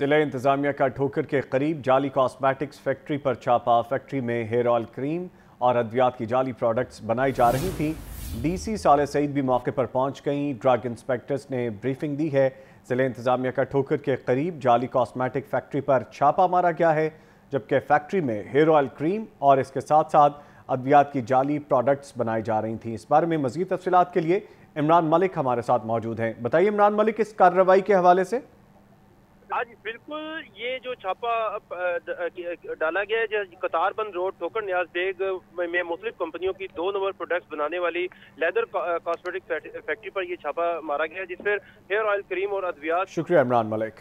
ज़िले इंतजामिया का ठोकर के करीब जाली कॉस्मेटिक्स फैक्ट्री पर छापा। फैक्ट्री में हेयर ऑयल क्रीम और अद्वियात की जाली प्रोडक्ट्स बनाई जा रही थी। डीसी साले सईद भी मौके पर पहुँच गई। ड्रग इंस्पेक्टर्स ने ब्रीफिंग दी है। ज़िले इंतजामिया का ठोकर के करीब जाली कॉस्मेटिक फैक्ट्री पर छापा मारा गया है, जबकि फैक्ट्री में हेयर ऑयल क्रीम और इसके साथ साथ अद्वियात की जाली प्रोडक्ट्स बनाई जा रही थी। इस बारे में मजीद तफसीत के लिए इमरान मलिक हमारे साथ मौजूद हैं। बताइए इमरान मलिक, इस कार्रवाई के हवाले से? आज बिल्कुल, ये जो छापा डाला गया है कतारबंद रोड, ठोकर न्याज बेग, में मुख्तलिफ़ कंपनियों की दो नंबर प्रोडक्ट्स बनाने वाली लेदर कॉस्मेटिक फैक्ट्री पर ये छापा मारा गया जिस पर हेयर ऑयल क्रीम और अद्वियात शुक्रिया इमरान मलिक।